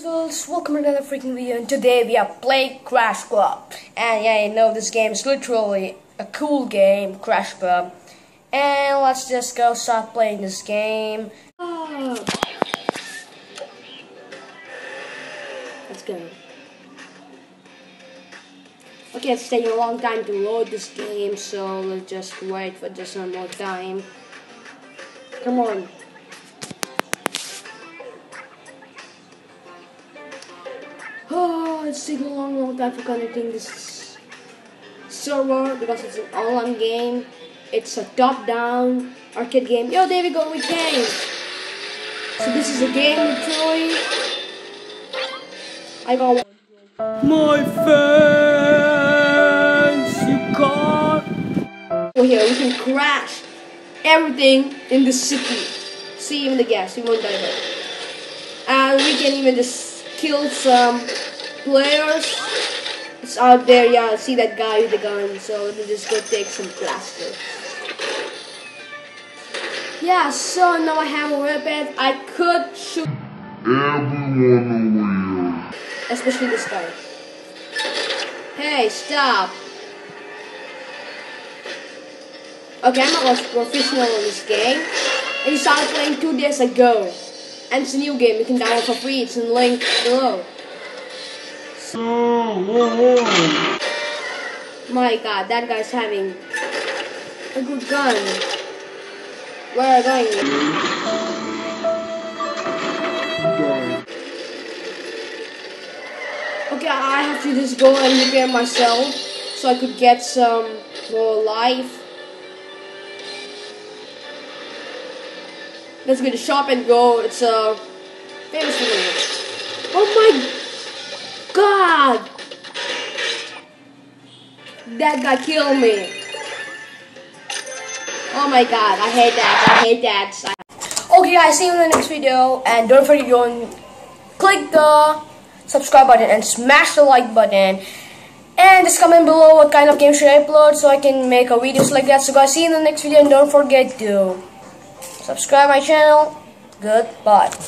Results, welcome to another freaking video and today we are playing Crash Club. And yeah you know this game is literally a cool game, Crash Club. And let's just go start playing this game. Let's go. Okay it's taking a long time to load this game so let's just wait for just one more time. Come on Oh, it's taking a long, long time for connecting this server because it's an online game. It's a top-down arcade game. Yo, there we go, we came. So this is a game literally. I got one. My fans, you can't. Oh, here we can crash everything in the city. See even the gas, we won't die there. And we can even just kill some players. It's out there, yeah. See that guy with the gun. So let me just go take some plaster. Yeah, so now I have a weapon. I could shoot everyone here. Especially this guy. Hey, stop. Okay, I'm not a professional in this game. I started playing two days ago. And it's a new game. You can download for free. It's in the link below. Oh, my god, that guy's having a good gun. Where are going? Okay, I have to just go and repair myself so I could get some more life. Let's go to shop and go. It's a famous one. Oh my God! That guy killed me. Oh my god, I hate that. I hate that. Okay guys, see you in the next video. And don't forget to go and click the subscribe button and smash the like button. And just comment below what kind of game should I upload so I can make a videos like that. So guys, see you in the next video and don't forget to subscribe my channel. Goodbye.